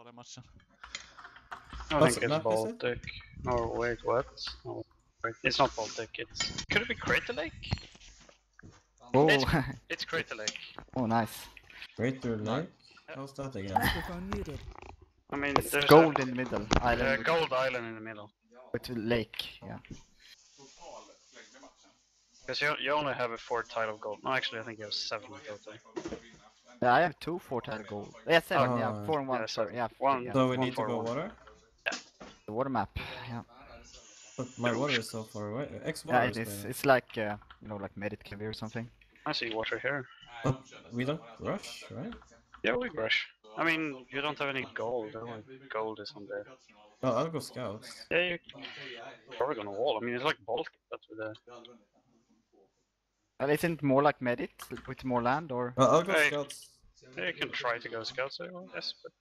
ta den matchen. I What's think it's map, is it? Baltic. Oh wait, what? No, wait, it's not Baltic. It's could it be Crater Lake? Oh, It's- It's Crater Lake. oh, nice. Greater Lake? How's that again? Microphone muted. I mean, It's there's gold a, in the middle. uh, Island Gold Island in the middle. with a lake. Yeah. Because you, you only have a four tile of gold. No, actually, I think you have seven total. Yeah, I have two four tile gold. Yeah, seven. yeah, four and one. yeah, sorry, yeah, One. yeah. So we One need to go one. water? The water map. Yeah. But my water is so far away. X Yeah, it is is. It's like uh, you know, like Medit Cavir or something. I see water here. But we don't rush, right? Yeah, we brush. I mean, you don't have any gold. Only gold is on there. Oh, I'll go scouts. Yeah, you probably gonna wall. I mean, it's like Baltic, but with a Well, isn't more like Medit with more land or? Well, I'll go Hey. scouts. Yeah, you can try to go scouts there, I guess, but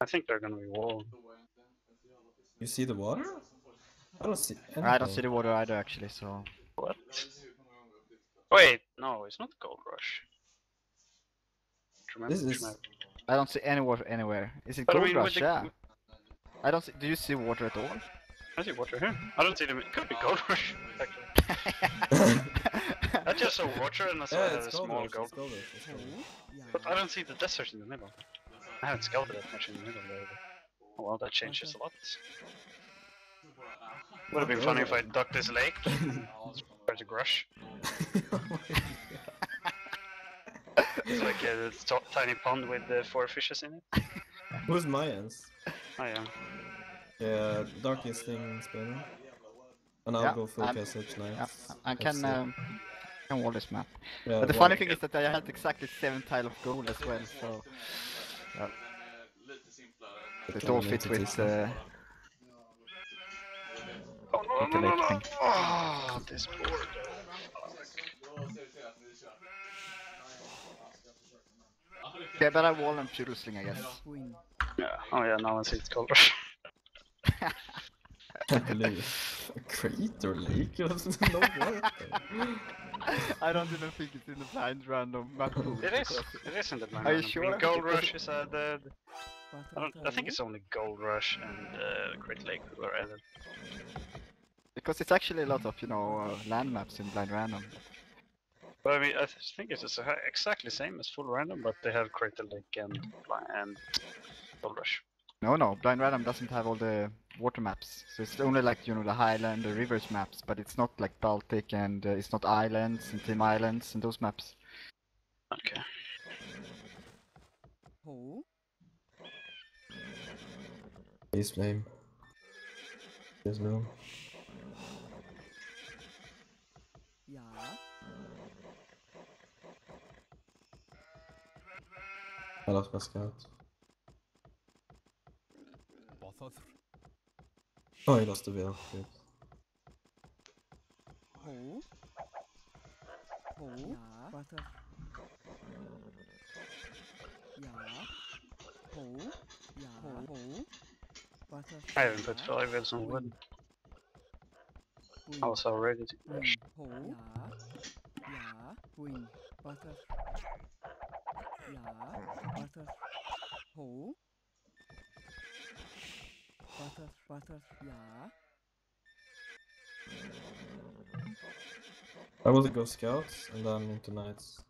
I think they're gonna be wall. You see the water? I don't see anything. I don't see the water either actually. So What? Wait, no, it's not Gold Rush. Remember This is- map? I don't see any water anywhere. Is it But I gold mean, rush? the- Yeah. I don't see. Do you see water at all? I see water here. I don't see them. It could be Gold Rush, actually. I just saw water and I saw yeah, a it's gold small rush, gold. it's gold rush, it's gold rush. But I don't see the desert in the middle. I haven't scouted that much in the middle there. Oh, well, that changes a lot. Would have been funny if I ducked this lake. Try to grush. It's like a t- tiny pond with uh, four fishes in it. Who's Mayans? Oh yeah. Yeah, Darkest Thing Spain. And I'll Yeah, go full I'm- KSH Yeah, I can That's it. um, can wall this map. Yeah, But the funny thing is that I had exactly seven tile of gold as well, so it all fits with uh, Oh no, no, no, no. Oh, this board. Yeah, but I wall and Puro Sling, I guess. Yeah. Oh yeah, now I see it's Gold Rush. believe a crater lake. There's no. I don't even think it's in the blind random map. It is. It is in the blind. Are you random. sure? Gold Rush is added. I, don't, I think it's only Gold Rush and uh, Great Lake who are added. Because it's actually a lot of, you know, uh, land maps in blind random. But I mean, I th- think it's exactly the same as full random, but they have Crater Lake and and Gold Rush. No, no, blind random doesn't have all the water maps. So it's only like, you know, the highland, the rivers maps, but it's not like Baltic and uh, it's not islands and Team Islands and those maps. Okay. Ho. His name. His name. Ja. I lost my scout. Oh, he lost the wheel. Good. Ho. Ho. Ja. Battle. Ja. Ho. Ja. Ho. Battle. I haven't put five wheels on wood. I was so ready to Win. crush. Ho. Ja. Ja. Win. Battle. Ja. Battle. Ho. Battle. Battle. Ja. I will go scouts and then into knights.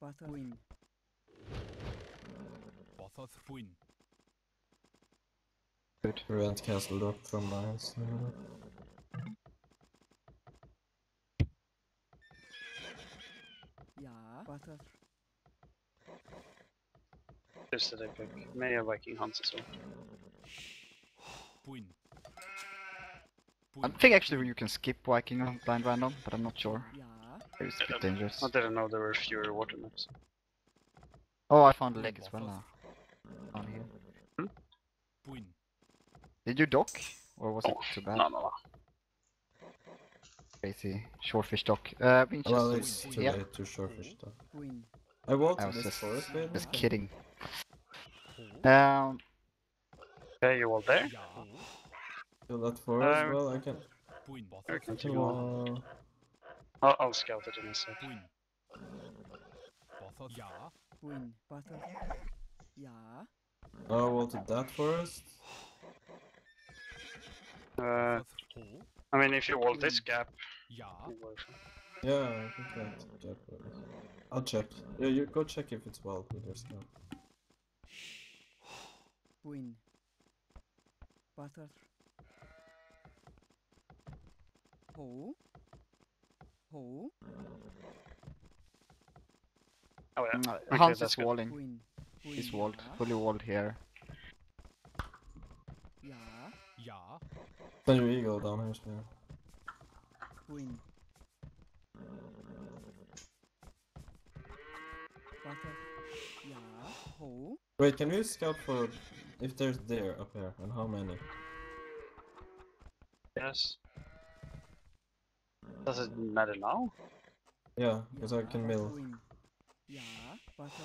Battle. Win. Good. Prevent castle drop from lions. Ja. Battle. Just that I pick. May have Viking hunts as well. I think actually you can skip Viking on blind random, but I'm not sure. Ja. It's a bit dangerous. I didn't know there were fewer water maps. Oh, I found a lake as well now. Down here. Did you dock? Or was it Oh, too bad? No, no, no. Crazy. Shorefish dock. Uh, Winchester. Well, it's too yeah. late to shorefish though. Win. I want I to was miss just, forest bit. just kidding. Um, Okay, you all there? Kill that forest. Um, well, I can. I can take one. Uh, I'll, I'll scout it in a sec. Win. Battle. Ja. Oh, well, to that forest? Uh, I mean, if you wall this gap, Ja. it works. Yeah, I think that that works. I'll check. Yeah, you go check if it's well with your scout. Win. Butter. Ho. Ho. Oh yeah. Mm, uh, Okay, Hans that's is good. walling. Win. He's walled, Ja. fully walled here. Ja. Ja. Send your eagle down here, Spear. Win. Butter. Ja. Wait, can we scout for if there's there up here and how many? Yes. Does it matter now? Yeah, because I can mill. Win. Ja. Butter.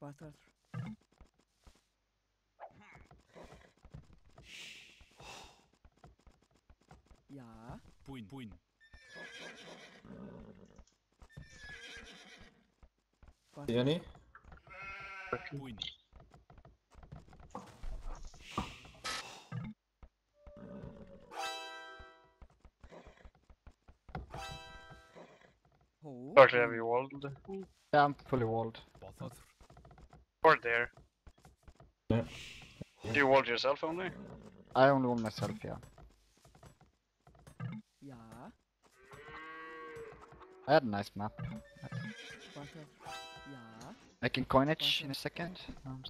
Butter. Ja. Puin. Puin. See Butter. any? Puin. Ho. Partly have win. you walled? Yeah, I'm fully walled. Bother. Or there? Yeah. Do you walled yourself only? I only wall myself, yeah. Ja. I had a nice map. Butter. Making coinage in a second. Um.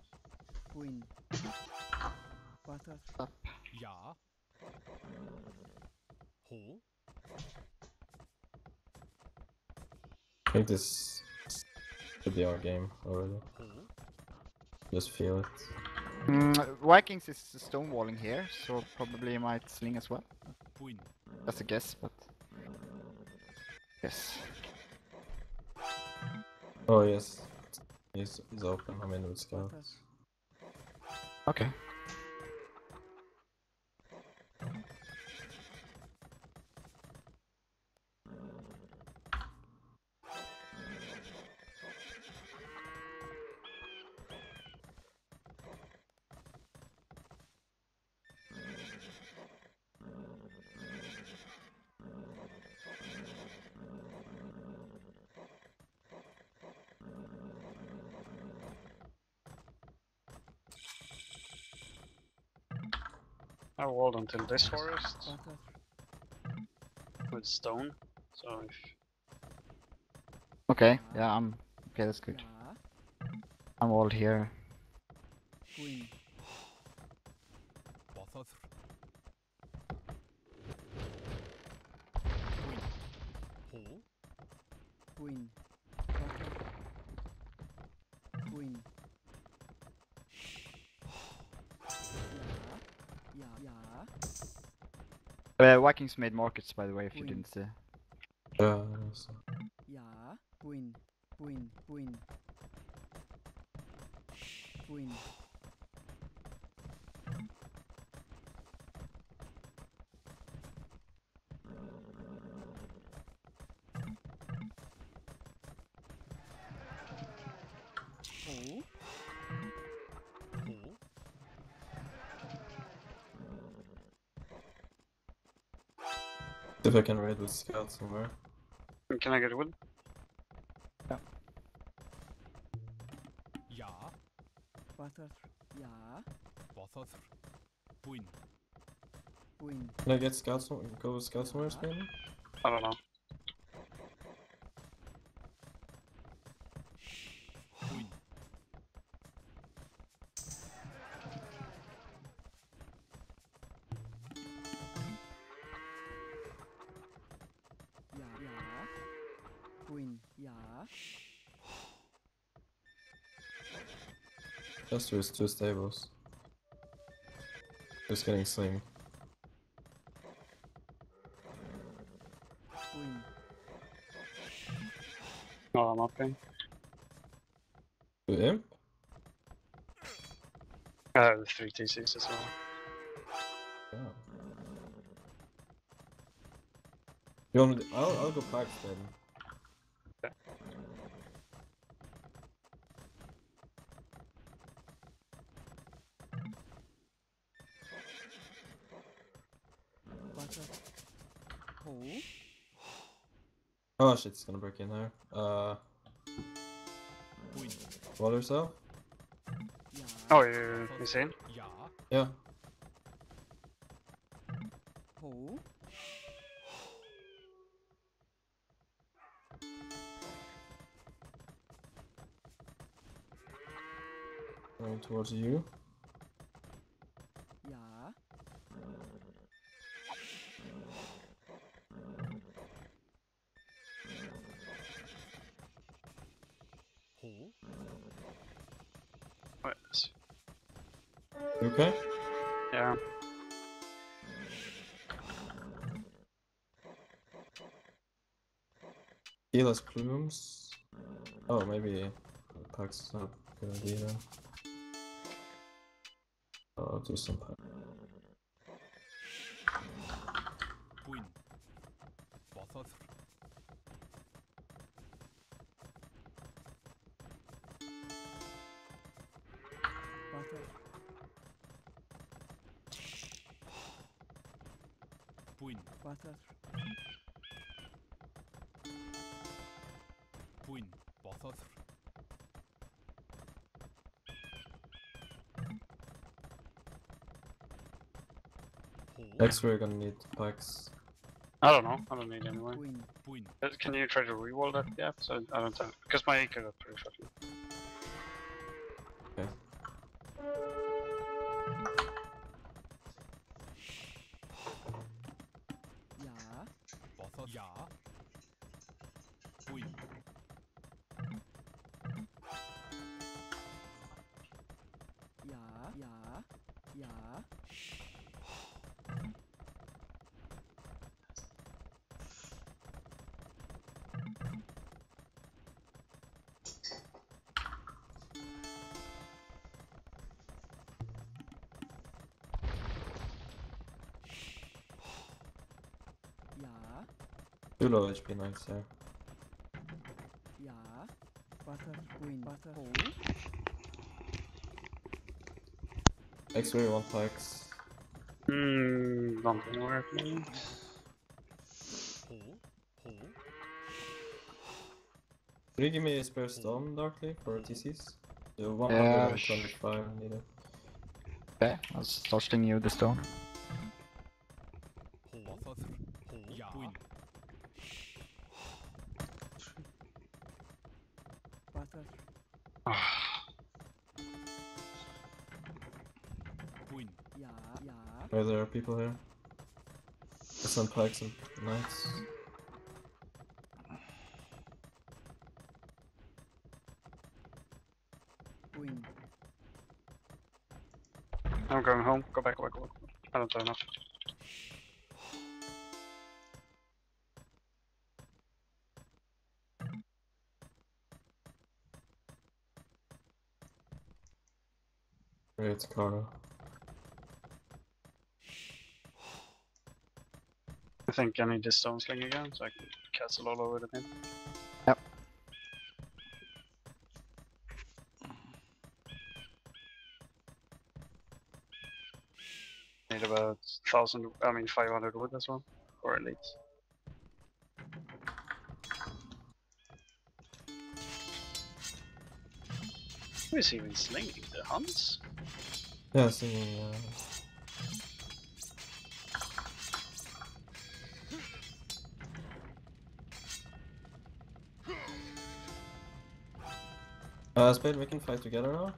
Butter. up. Ja. I think this could be our game already. Just feel it. Mm, Vikings is stonewalling here, so probably might sling as well. That's a guess, but yes. Oh yes, he's, he's open. I'm in with Butter. scouts. Okay. I walled until this forest Butter. with stone. So if Okay, yeah, I'm okay. That's good. Ja. I'm all here. Win. Bother. Uh, Vikings made markets, by the way, if you Win. didn't see. Yeah, yes. If I can raid with scouts somewhere. can I get wood? Ja. Butter. Ja. Bother. Puin. Win. Can I get scouts? some- Go with scouts somewhere, Spain? I don't know. Just with two stables. Just getting sling. Win. No, oh, I'm upping. To him? I the three TCs as well. Yeah. You want me to, I'll, I'll go Pax then. Oh shit, it's gonna break in there. Uh, yourself? Ja. Oh, you, you seen? Ja. Yeah. Hole. Going towards you. Heal has plumes. Uh, oh, maybe Pax is not a good idea then. Oh, I'll do some Pax. Next we're gonna need Pax. I don't know. I don't need anyway. Queen. Queen. Uh, Can you try to re-wall that gap? So I don't have because my eco got pretty fucking. Low HP, nice there. Ja. Butter. Queen. Butter. Hole. Next we want Pax. Hmm, don't anywhere. please. Hole. Hole. Can you give me a spare stone, Darkly, for TCs? The Yeah, 125 needed. Okay, I was start stinging you with the stone. Oh, there are people here. Pax and knights. I'm going home. Go back, go back, go back. I don't know enough. Right, it's Kara. I think I need this stone sling again so I can castle all over the thing. Yep. Need about thousand, I mean five hundred wood as well, for elites. Who is even slinging the hunts? Yeah, singing. Uh... Uh, Spade, we can fight together now.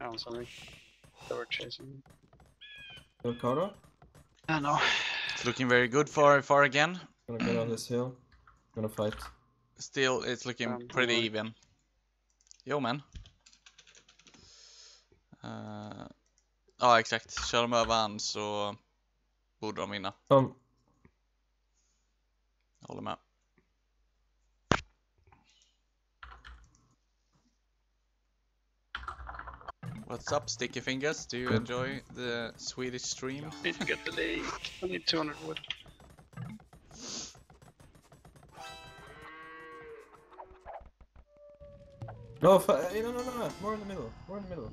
Oh, sorry. They were chasing me. Kill Kara. I know. It's looking very good for for again. Gonna get on this hill. Gonna fight. Still, it's looking Um, pretty even. Yo, men. Ja, exakt. Kör de över han så borde de vinna. Som... Jag håller med. What's up, sticky fingers? Do you enjoy the Swedish stream? I you to get the lake. I need 200 wood. No, no, no, no, no, more in the middle, more in the middle.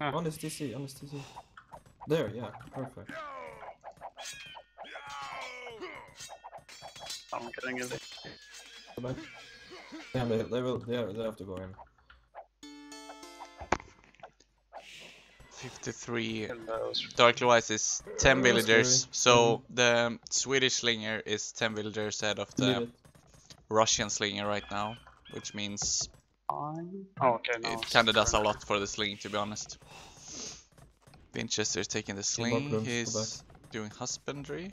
Ah. On this DC, on this DC. There, yeah, perfect. I'm getting it. Go back. Yeah, they, they will, they, they have to go in. 53. Hello. Dark Wise is 10 Oh, villagers, scary. so the Swedish slinger is 10 villagers ahead of the. Russian slinger right now, which means Fine. Oh, okay, no. it kinda does a lot for the sling, to be honest. Winchester is taking the sling, rooms, he's doing husbandry.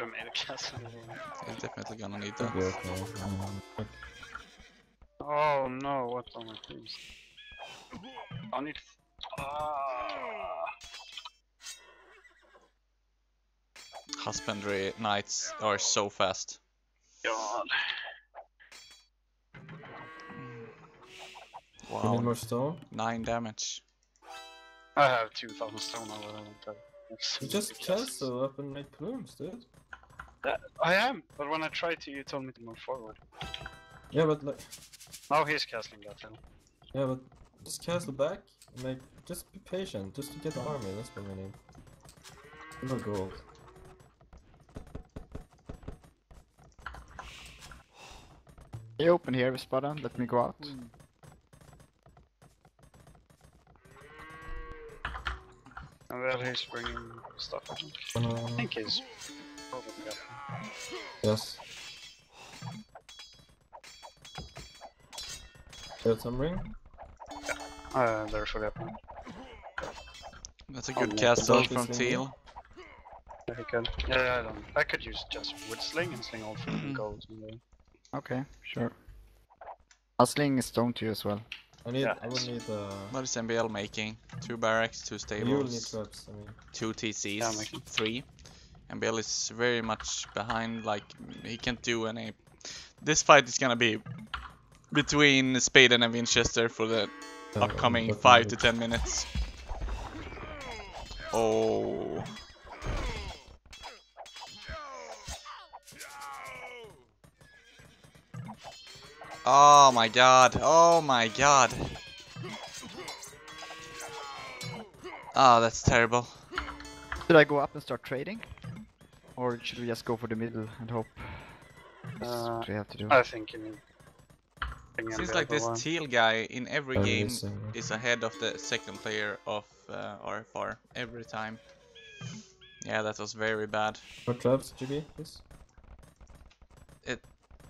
We made a castle. He's definitely gonna need that. be okay. Oh no, what are my things? I need. Ah. Husbandry knights are so fast. God. You need Wow, more stone? 9 damage. I have 2000 stone over there. You just ridiculous. cancel up and make plumes, dude. That, I am, but when I tried to, you told me to move forward. Yeah, but like, Now he's casting that hill. yeah, but just cancel back and make. Just be patient, just to get the army. That's what we need. No gold. You open here, Spartan. Let me go out. Queen. Well, he's bringing stuff. I think. Uh, I think he's probably got. yes. Got some ring? Uh, there, forgot one. That's a Oh, good yeah, castle from Teal. Yeah, he could. Yeah, I don't. I could use just wood sling and sling all freaking Mhm. gold. Okay, sure. I'll sling stone to you as well. I need. Yeah, I would it's- need. Uh, What is MBL making? Two barracks, two you will need stables, traps. I mean, two TCs, Yeah, I'm three. MBL is very much behind, like, he can't do any... This fight is gonna be between Spaden and Winchester for the uh, upcoming 5 to 10 minutes. Oh. Oh my god. Oh my god. Oh, that's terrible. Should I go up and start trading? Or should we just go for the middle and hope? That's Uh, what we have to do. I think you need. bring Seems like this one. teal guy in every uh, game missing. is ahead of the second player of uh, RFR every time. Yeah, that was very bad. More traps, GB, please.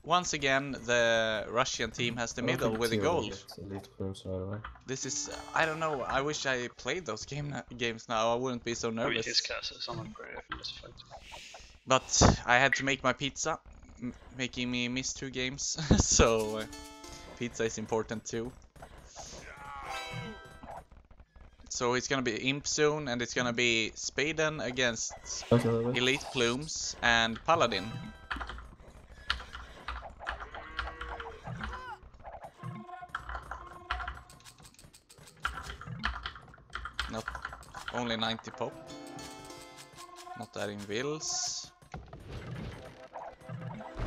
Once again, the Russian team has the I middle with the Theo gold. get Elite plumes right away. This is, I don't know, I wish I played those game games now, I wouldn't be so nervous. his cast is not great in this fight. But I had to make my pizza, m- making me miss two games, so uh, pizza is important too. So it's gonna be Imp soon, and it's gonna be Spaden against Okay, wait, wait. Elite Plumes and Paladin. Only 90 pop. Not adding wills.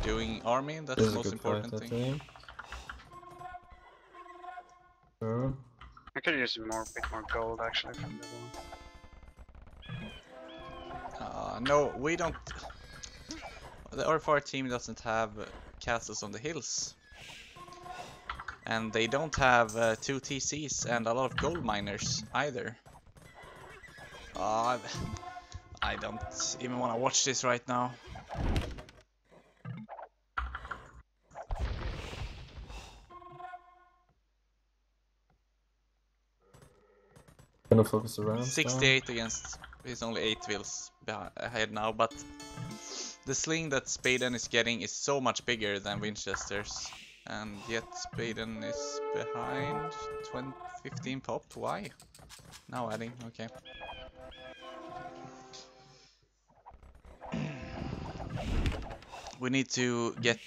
Doing army, that's This the most important fight, thing. think. Sure. I could use more, bit more gold actually from the one. Uh, no, we don't. The RFR team doesn't have uh, castles on the hills. And they don't have uh, two TCs and a lot of gold miners either. Uh, I don't even want to watch this right now. Gonna focus around. now. 68 against he's only 8 wheels ahead now, but the sling that Spaden is getting is so much bigger than Winchester's. And yet Spaden is behind 20, 15 pop. Why? Now adding, okay. We need to get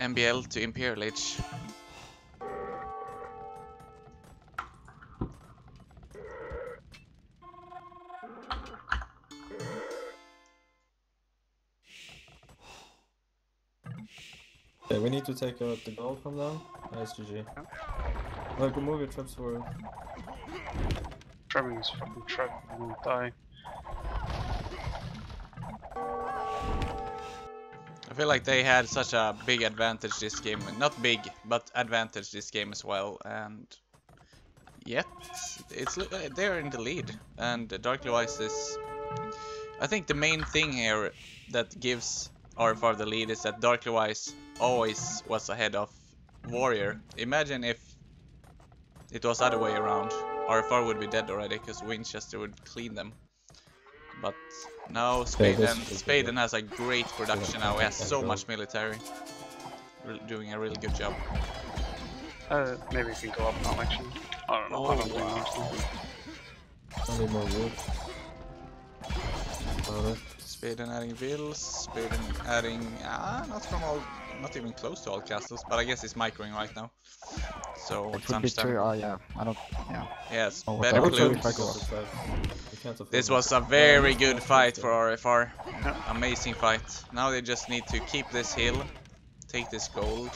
MBL to Imperial Age. Okay, we need to take out the gold from them. Nice GG. Like, remove your trips for Trapping is fucking trap. I won't die. I feel like they had such a big advantage this game. Not big, but advantage this game as well. And yet, it's look- uh, they're in the lead. And Darkly Wise is. I think the main thing here that gives RFR the lead is that Darkly Wise always was ahead of Warrior. Imagine if it was other way around. RFR would be dead already because Winchester would clean them. But now Yeah, Spaden, this is good. Spaden has a great production now. He has so much military. Re- doing a really good job. Uh, maybe we can go up now actually. I don't know. I Oh, don't wow. actually. I need more wood. Spaden adding vills, Spaden adding ah not from all not even close to all castles, but I guess it's microing right now. So It would be understandable. Oh yeah. I don't. Yeah. Yes, Oh, better the- I'll try to clues. back off the trap. We can't afford This was a very good fight for RFR. Amazing fight. Now they just need to keep this hill, take this gold,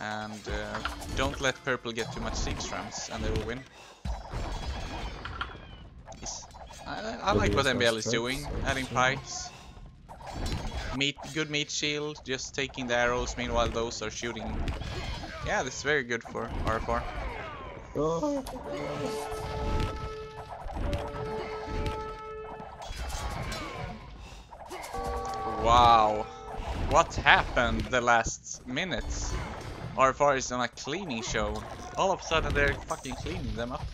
and uh, don't let purple get too much siege rams, and they will win. I, I like what MBL is doing, adding something. Meat, good meat shield, just taking the arrows, meanwhile those are shooting. Yeah, this is very good for RFR. Oh, Wow. What happened the last minutes? R4 is on a cleaning show. All of a sudden they're fucking cleaning them up.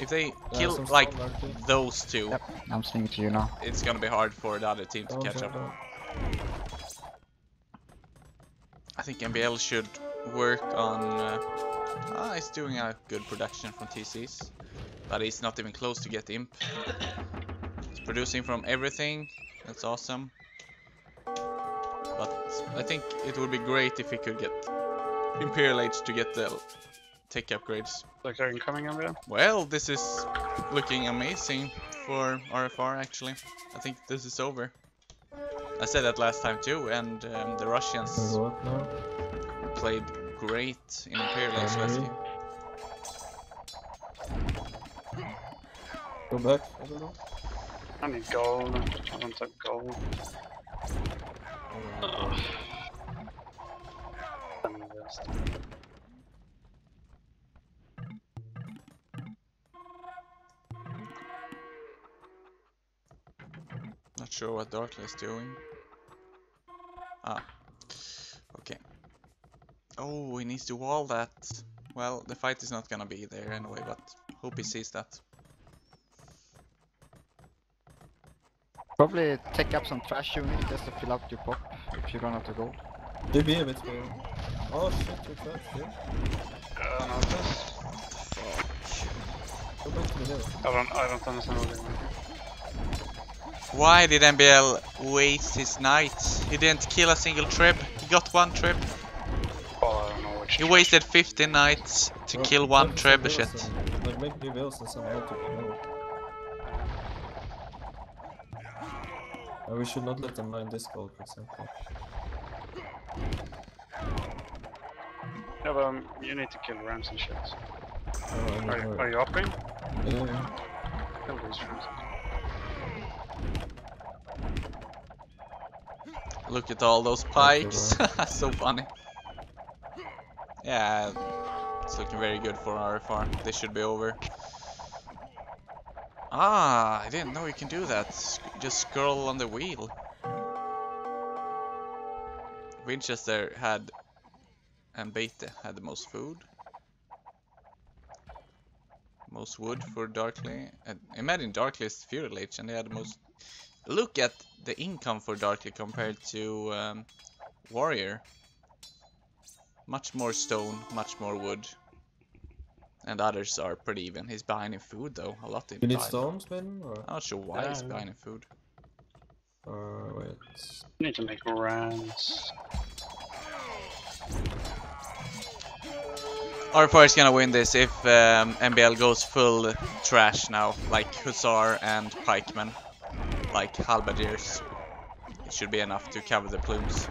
If they yeah, kill some like those two, Yep. I'm swinging to you now. it's gonna be hard for the other team to Don't catch up. out. I think MBL should work on... Uh, ah, he's doing a good production from TCs. But he's not even close to get imp. He's producing from everything. That's awesome. But I think it would be great if he could get Imperial Age to get the tech upgrades. Like they're incoming over there. Well, this is looking amazing for RFR actually. I think this is over. I said that last time too, and um, the Russians Can we go up now? played great in Imperial Age last game. Go back. I don't know. I need gold. I don't have gold. Ugh. Sure what Darkly is doing. Ah. Okay. Oh, he needs to wall that. Well, the fight is not gonna be there anyway, but hope he sees that. Probably take up some trash unit just to fill up your pop if you run out of gold. Det blir evigt för... Oh shit, you're trapped here. Uh, no, this. Go back to the hill. I don't. I don't understand what they mean. Why did MBL waste his knight? He didn't kill a single trip. He got one trip. Well, I don't know which. He wasted 50 knights to Well, kill one make some trebuchet. and- Like make new and some to know. Uh, we should not let them mine this gold, for example. Yeah, but um, you need to kill rams and shit. Oh, Are, you- alright. are you upping? Yeah, yeah. Kill these rams. Look at all those pikes. so funny. Yeah, it's looking very good for RFR. This should be over. Ah, I didn't know you can do that. Just scroll on the wheel. Winchester had and Bete had the most food. Most wood for Darkly. And imagine Darkly's Fury Lich and they had the most look at the income for Darkly compared to um, Warrior. Much more stone, much more wood. And others are pretty even. He's behind in food though, a lot in You need stones, Ben? Or, I'm not sure why he's Yeah. behind in food. or wait. You need to make rams. RFR is gonna win this if um, MBL goes full trash now, like Hussar and Pikemen, like Halberdiers. It should be enough to cover the plumes.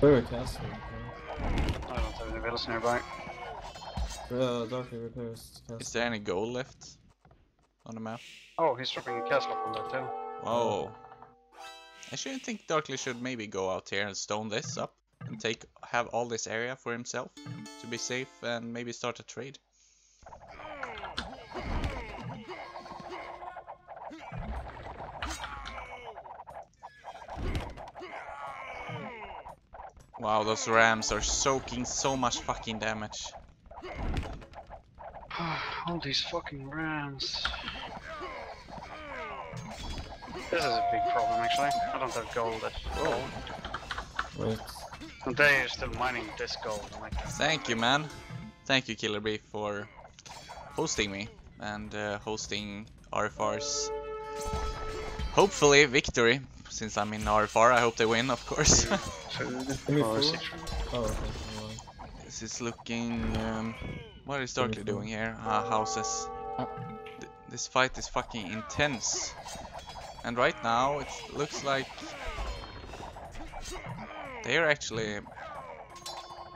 Where a castle? yeah. I don't have any villas nearby. Uh, Darkly repairs castle. Is there any gold left on the map? Oh, he's dropping a castle from that too. Oh. I shouldn't think Darkly should maybe go out here and stone this up and take have all this area for himself to be safe and maybe start a trade. Wow, those rams are soaking so much fucking damage. All these fucking rams. This is a big problem actually. I don't have gold at all. Wait. And they are still mining this gold. Like, Thank you, man. Thank you, Killer Bee, for hosting me and uh, hosting RFR's hopefully victory. Since I'm in RFR, I hope they win, of course. Give me or four. six. Oh, okay. never mind. this is looking. Um, what is Darkly doing here? Ah, houses. Th- this fight is fucking intense. And right now, it looks like they're actually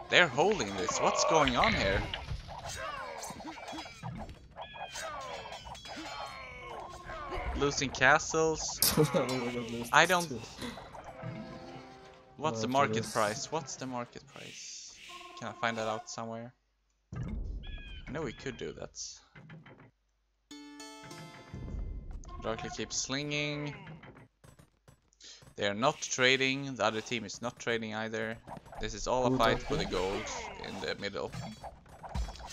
they're holding this. What's going on here? Losing castles. We're gonna lose I don't- What's the market price? What's the market price? Can I find that out somewhere? I know we could do that. Darkly keeps slinging. They are not trading. The other team is not trading either. This is all a fight for the gold in the middle.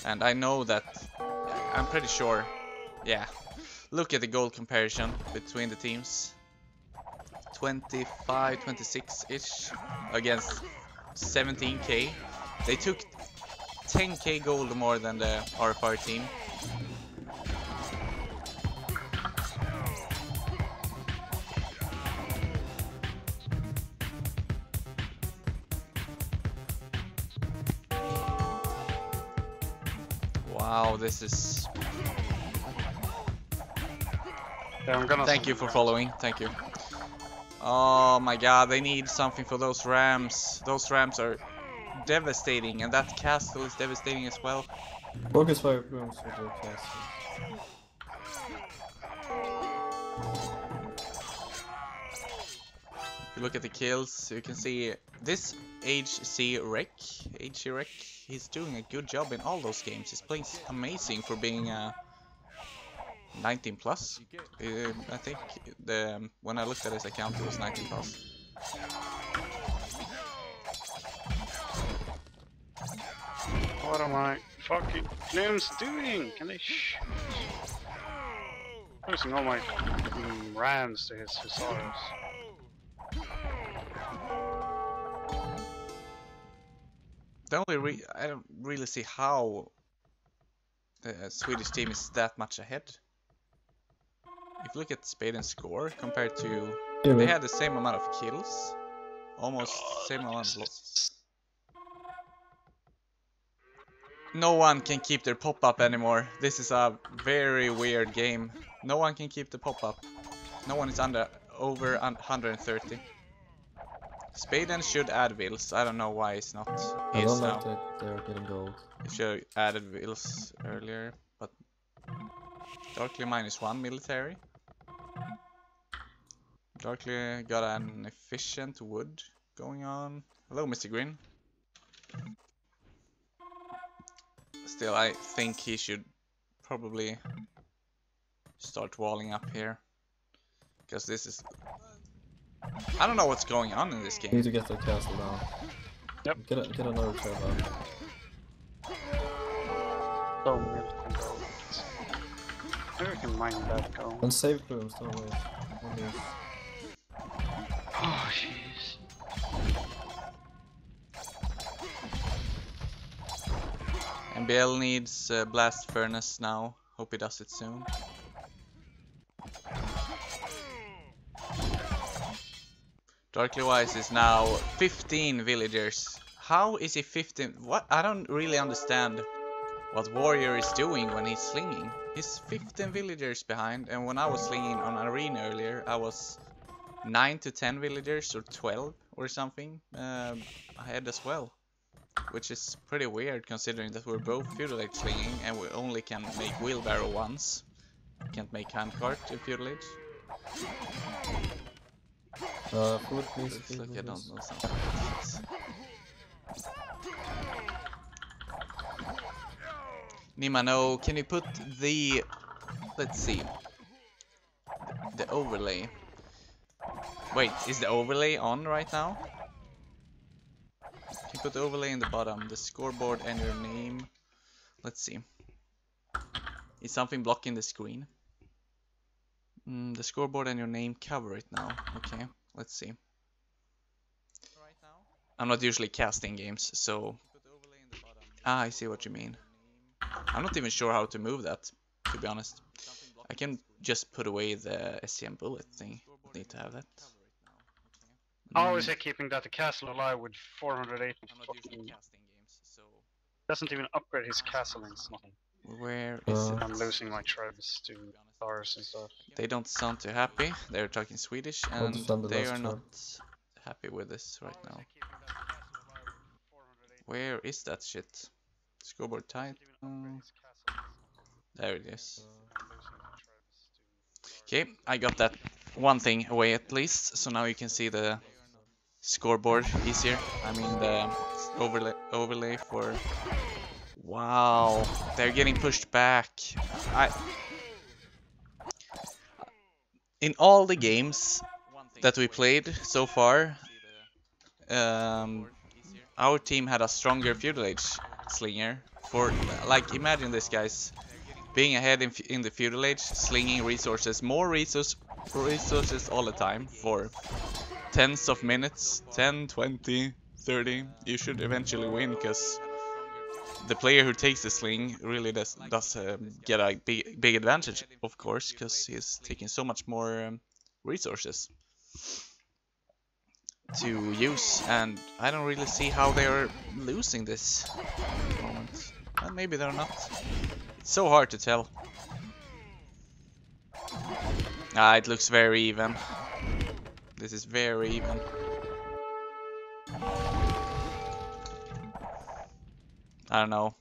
And I know that. I'm pretty sure. Yeah. Look at the gold comparison between the teams. 25, 26 ish against 17k. They took 10k gold more than the RFR team. Wow, this is. Yeah, I'm gonna. Thank you for following. Thank you. Oh my god, they need something for those rams. Those rams are devastating, and that castle is devastating as well. Focus fire brooms with your castle. If you look at the kills, you can see this HC Rec, HC Rec, he's doing a good job in all those games. He's playing amazing for being uh, 19 plus. Uh, I think the um, when I looked at his account, it was 19 plus. What am I fucking limbs doing? Can they shh? Losing all my mm, rams to his hussars. The only re I don't really see how the uh, Swedish team is that much ahead. If you look at Spade and score compared to Yeah, they had the same amount of kills, almost same amount of losses. No one can keep their pop-up anymore. This is a very weird game. No one can keep the pop-up. No one is under over un- 130. Spaden should add Vils. I don't know why it's not. I He is don't now. like that they're getting gold. He should have added Vils earlier, but Darkly minus one military. Darkly got an efficient wood going on. Hello, Mr. Green. Still, I think he should probably start walling up here. Because this is... I don't know what's going on in this You game. need to get the castle down. Yep. Get, a, get another trade out. So million gold. Maybe we can mine that gold. And save brooms, don't wait. MBL needs uh, blast furnace now. Hope he does it soon. Darkly Wise is now 15 villagers. How is he 15? What? I don't really understand what Warrior is doing when he's slinging. He's 15 villagers behind, and when I was slinging on Arena earlier, I was 9 to 10 villagers or 12. or something um, ahead as well. Which is pretty weird considering that we're both feudal age slinging and we only can make wheelbarrow once. Can't make handcart in feudal age. Uh, food, please, Looks like I don't know something. Nima, no, can you put the, let's see, the overlay. Wait, is the overlay on right now? You put the overlay in the bottom, the scoreboard and your name? Let's see. Is something blocking the screen? Mm, the scoreboard and your name cover it now. Okay, let's see. I'm not usually casting games, so... Ah, I see what you mean. I'm not even sure how to move that, to be honest. I can just put away the SCN bullet thing. Need to have that. How is he keeping that the castle alive with 480 I'm not usually casting games, so... Doesn't even upgrade his castle and nothing. Where is Uh, it? I'm losing my tribes to stars and stuff. They don't sound too happy. They're talking Swedish and the they are tribe. not happy with this right now. Where is that shit? Scoreboard type? Mm, there it is. Okay, I got that one thing away at least, so now you can see the scoreboard easier. I mean the overlay overlay for. Wow, they're getting pushed back. I. In all the games that we played so far, um, our team had a stronger feudal age slinger. For like, imagine this, guys being ahead in, in the feudal age, slinging resources, more resource, resources all the time for tens of minutes, 10, 20, 30. You should eventually win because the player who takes the sling really does, does um, get a big, big advantage, of course, because he's taking so much more um, resources to use, and I don't really see how they're losing this moment. Well, maybe they're not. It's so hard to tell. Ah, it looks very even. This is very even. I don't know.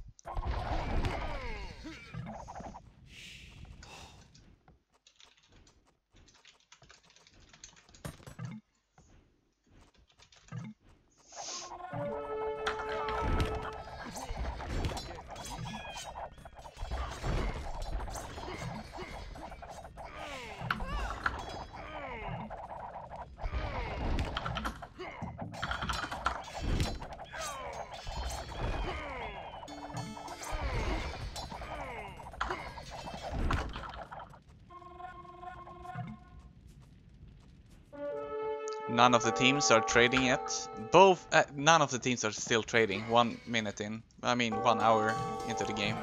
None of the teams are trading yet. Both, uh, none of the teams are still trading. One minute in, I mean one hour into the game.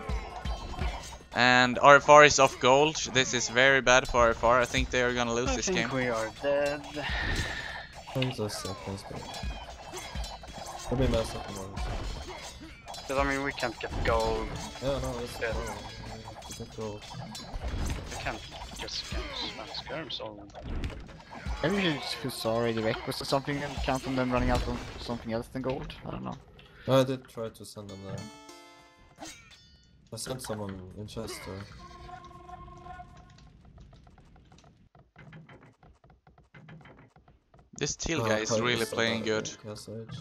And RFR is off gold. This is very bad for RFR. I think they are gonna lose I this think game. we are dead. Tons of seconds, but... Maybe mess up more. Because I mean, we can't get gold. Yeah, no, that's the Yeah. problem. We can go... We can't just get spam skirms all. Maybe you just use already request or something and count on them running out on something else than gold. I don't know. I did try to send them there. I sent someone in Chester. This Teal Oh, guy is really playing good at Castle Age.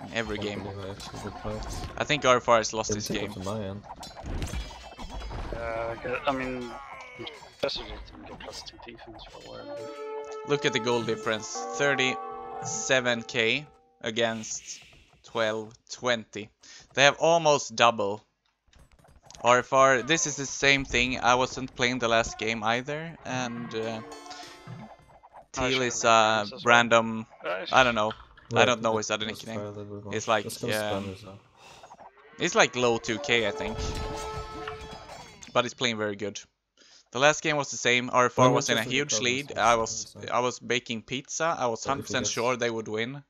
in every Can't game. I actually did pike. Think RFR has lost Didn't this game. of to my end. Uh, I mean, Chester didn't get plus two defense for a while. Look at the goal difference 37k against 1220. They have almost double. RFR, this is the same thing. I wasn't playing the last game either, and uh, Teal is a random. I don't know. I don't know his other nickname. try a little bit more. It's like, Let's go spammers now. It's like low 2k, I think. But it's playing very good. The last game was the same. RFR was in a huge lead. I was the. I was baking pizza. I was So if he 100% gets- sure they would win.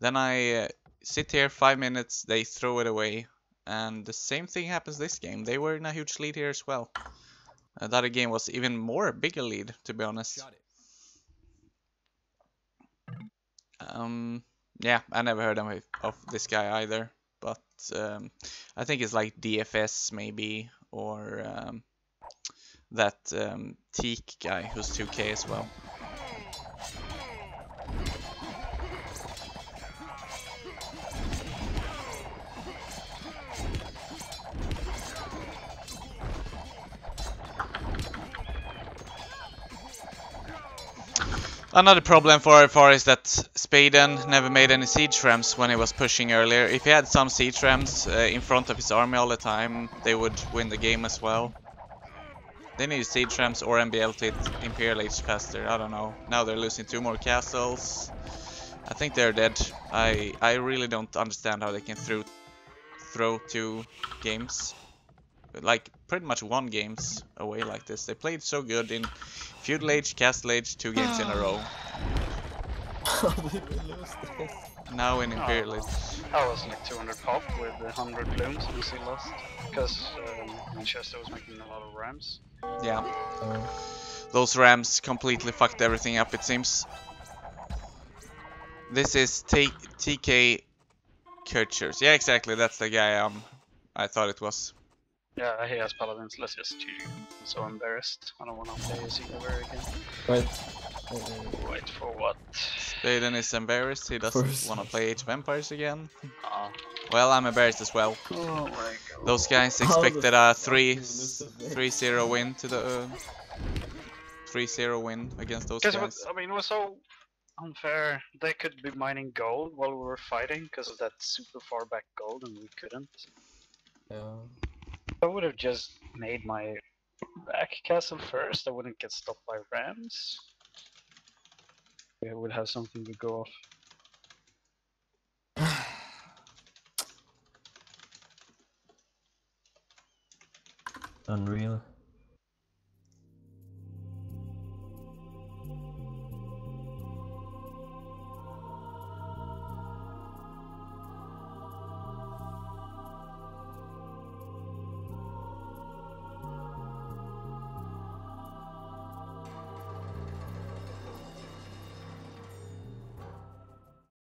Then I uh, sit here five minutes. They throw it away, and the same thing happens this game. They were in a huge lead here as well. Uh, the other game was even more bigger lead, to be honest. Um, yeah, I never heard of, of this guy either, but um, I think it's like DFS maybe, or um, that um, Teak guy who's 2K as well. Another problem for RFR is that Spaden never made any siege rams when he was pushing earlier. If he had some siege rams uh, in front of his army all the time, they would win the game as well. They need siege rams or MbL to hit Imperial Age faster, I don't know. Now they're losing two more castles. I think they're dead. I I really don't understand how they can throw throw two games. Like pretty much one games away like this. They played so good in Feudal Age, Castle Age, two games in a row. How did we lose this? Now in Imperial. Age. I was like 200 pop with 100 plumes and still lost. Because um, Manchester was making a lot of rams. Yeah, those Rams completely fucked everything up it seems. This is T TK Kirchers. Yeah, exactly. That's the guy um I thought it was. Yeah, he has paladins. Let's just GG. I'm so embarrassed. I don't want to play as ever again. wait. Wait for what? Spaden is embarrassed. He doesn't want to play Age of Empires again. Ah. Well, I'm embarrassed as well. Oh my god. Those guys expected a fuck 3 did we lose this? 3-0 win to the uh, 3-0 win against those guys. was, I mean, it was so unfair. They could be mining gold while we were fighting because of that super far back gold, and we couldn't. Yeah. I would have just made my back castle first. I wouldn't get stopped by rams. I would have something to go off. Unreal.